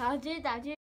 好，继续打，继